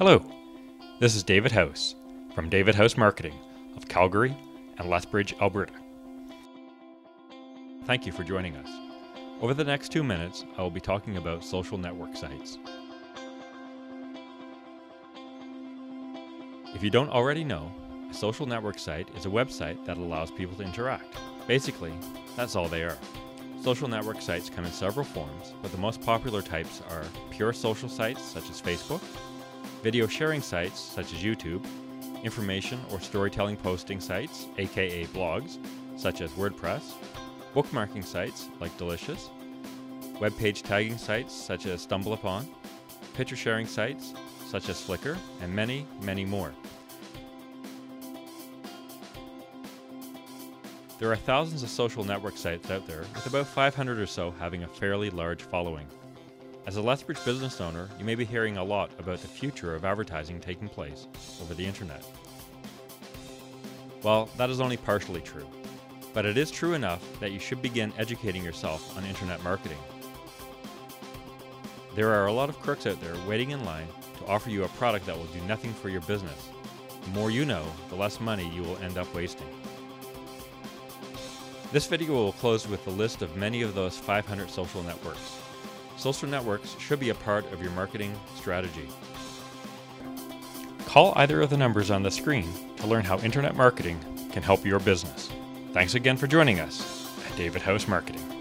Hello, this is David Howse from David Howse Marketing of Calgary and Lethbridge, Alberta. Thank you for joining us. Over the next two minutes, I will be talking about social network sites. If you don't already know, a social network site is a website that allows people to interact. Basically, that's all they are. Social network sites come in several forms, but the most popular types are pure social sites such as Facebook, video sharing sites such as YouTube, information or storytelling posting sites, aka blogs, such as WordPress, bookmarking sites like Delicious, web page tagging sites such as StumbleUpon, picture sharing sites such as Flickr, and many, many more. There are thousands of social network sites out there, with about 500 or so having a fairly large following. As a Lethbridge business owner, you may be hearing a lot about the future of advertising taking place over the internet. Well, that is only partially true, but it is true enough that you should begin educating yourself on internet marketing. There are a lot of crooks out there waiting in line to offer you a product that will do nothing for your business. The more you know, the less money you will end up wasting. This video will close with a list of many of those 500 social networks. Social networks should be a part of your marketing strategy. Call either of the numbers on the screen to learn how internet marketing can help your business. Thanks again for joining us at David Howse Marketing.